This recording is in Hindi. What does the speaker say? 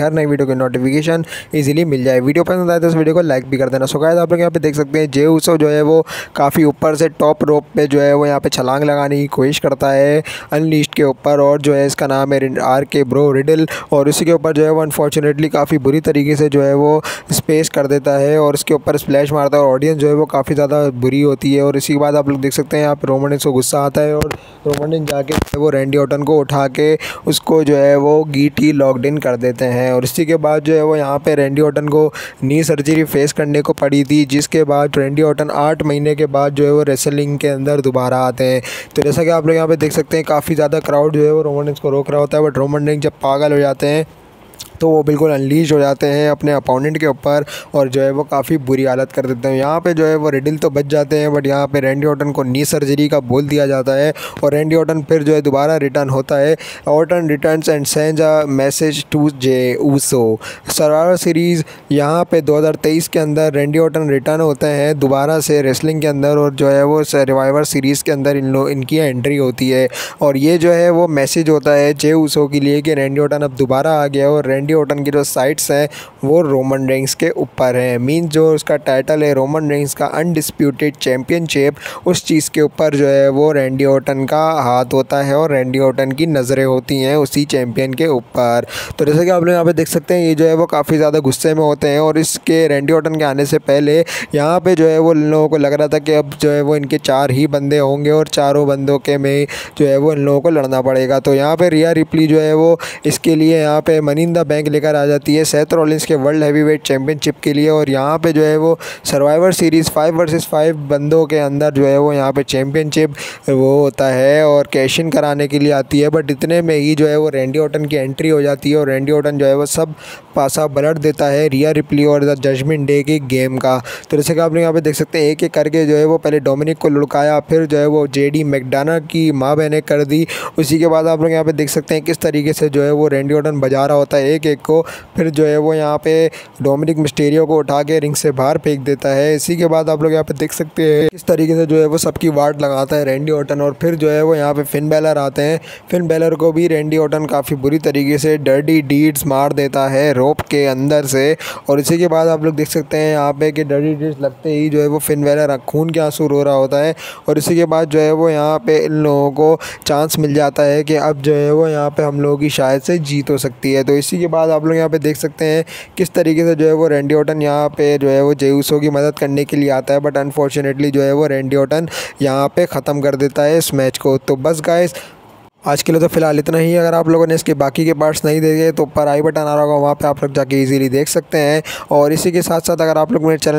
हर नई वीडियो की नोटिफिकेशन इजीली मिल जाए। वीडियो पसंद आए तो इस वीडियो को लाइक भी कर देना। सो गाइस आप लोग यहाँ पे देख सकते हैं जे उसो जो है वो काफ़ी ऊपर से टॉप रोप पे जो है वो यहाँ पे छलांग लगाने की कोशिश करता है अनलिस्ट के ऊपर और जो है इसका नाम है आर के ब्रो रिडल और उसी के ऊपर जो है वो अनफॉर्चुनेटली काफ़ी बुरी तरीके से जो है वो स्पेस कर देता है और उसके ऊपर स्प्लैश मारता है और ऑडियंस जो है वो काफ़ी ज़्यादा बुरी होती है। और इसी के बाद आप लोग देख सकते हैं यहाँ पर रोमन को गुस्सा आता है और रोमन जाके वो रैंडी ऑटन को उठा के उसको जो है वो गीट लॉकड इन कर देते हैं। और इसी के बाद जो है वो यहाँ पे रेंडी ऑटन को नी सर्जरी फेस करने को पड़ी थी, जिसके बाद रेंडी ऑटन आठ महीने के बाद जो है वो रेसलिंग के अंदर दोबारा आते हैं। तो जैसा कि आप लोग यहाँ पे देख सकते हैं, काफ़ी ज़्यादा क्राउड जो है वो रोमन को रोक रहा होता है बट रोमन रिंग जब पागल हो जाते हैं तो वो बिल्कुल अनलीज हो जाते हैं अपने अपोनेंट के ऊपर और जो है वो काफ़ी बुरी हालत कर देते हैं। यहाँ पे जो है वो रिडिल तो बच जाते हैं बट यहाँ पे रेंडी ऑटन को नी सर्जरी का बोल दिया जाता है और रेंडी ऑटन फिर जो है दोबारा रिटर्न होता है। Orton return and sends a message to Jey Uso survivor series यहाँ पे 2023 के अंदर रैंडी ऑटन रिटर्न होते हैं, दोबारा से रेसलिंग के अंदर और जो है वो रिवाइवर सीरीज़ के अंदर इन लोग इनकी एंट्री होती है। और ये जो है वो मैसेज होता है जे ऊसो के लिए कि रेंडी ऑटन अब दोबारा आ गया और रैंडी ओटन की जो साइट्स हैं, वो रोमन रेंग्स के ऊपर हैं। मीन जो उसका टाइटल है, रोमन रेंग्स का अनडिस्प्यूटेड चैम्पियनशिप उस चीज़ के ऊपर जो है, वो रैंडी ओटन का हाथ होता है और रैंडी ओटन की नज़रें होती हैं उसी चैम्पियन के ऊपर। तो जैसे कि आप लोग यहाँ पे देख सकते हैं, ये जो है, वो काफ़ी ज़्यादा गुस्से में होते हैं और इसके रैंडी ओटन के आने से पहले यहाँ पे जो है, वो इन लोगों को लग रहा था कि अब जो है, वो इनके चार ही बंदे होंगे और चारों बंदों के में जो है, वो इन लोगों को लड़ना पड़ेगा। तो यहाँ पे रिया रिप्ली जो है, वो इसके लिए यहाँ पे मनिंदा बैंक लेकर आ जाती है। सेथ रॉलिंस के वर्ल्ड हैवीवेट चैम्पियनशिप के लिए और यहाँ पे जो है वो survivor series five versus five बंदों के अंदर जो है वो यहाँ पे चैम्पियनशिप वो होता है और कैश इन कराने के लिए आती है। बट इतने में ही जो है वो रैंडी ओटन की एंट्री हो जाती है और रैंडी ओटन जो है वो सब पासा बलट देता है रिया रिप्ली और द जजमेंट डे की गेम का। तो जैसे कि आप लोग यहाँ पे देख सकते हैं एक एक करके जो है वो पहले डोमिनिक को लुड़काया फिर जो है वो जेडी मैकडाना की माँ बहने कर दी। उसी के बाद आप लोग यहाँ पे देख सकते हैं किस तरीके से जो है वो रैंडी ओटन बजा रहा होता है। एक एक को फिर जो है वो यहाँ पे डोमिनिक मिस्टेरियो को उठा के रिंग से बाहर फेंक देता है। इसी के बाद आप लोग यहाँ पे देख सकते हैं किस तरीके से जो है वो सबकी वार्ड लगाता है रेंडी ओटन और फिर जो है वो यहाँ पे फिन बैलर आते हैं। फिन बैलर को भी रेंडी ओटन काफ़ी बुरी तरीके से डर्डी डीड्स मार देता है रोप के अंदर से। और इसी के बाद आप लोग देख सकते हैं यहाँ पे कि डर्डी डीड्स लगते ही जो है वो फिन बैलर खून के आँसू रो रहा होता है। और इसी के बाद जो है वो यहाँ पे इन लोगों को चांस मिल जाता है कि अब जो है वो यहाँ पे हम लोगों की शायद से जीत हो सकती है। तो इसी के बाद आप लोग यहाँ पे देख सकते हैं किस तरीके से जो है वो रेंडी ओटन यहाँ पे जो है वो जेऊसो की मदद करने के लिए आता है बट अनफॉर्चुनेटली जो है वो रेंडी ओटन यहाँ पे ख़त्म कर देता है इस मैच को। तो बस गाइस आज के लिए तो फ़िलहाल इतना ही। अगर आप लोगों ने इसके बाकी के पार्ट्स नहीं देखे तो ऊपर आई बटन आ रहा होगा, वहाँ पे आप लोग जाके इजीली देख सकते हैं। और इसी के साथ साथ अगर आप लोग मेरे चैनल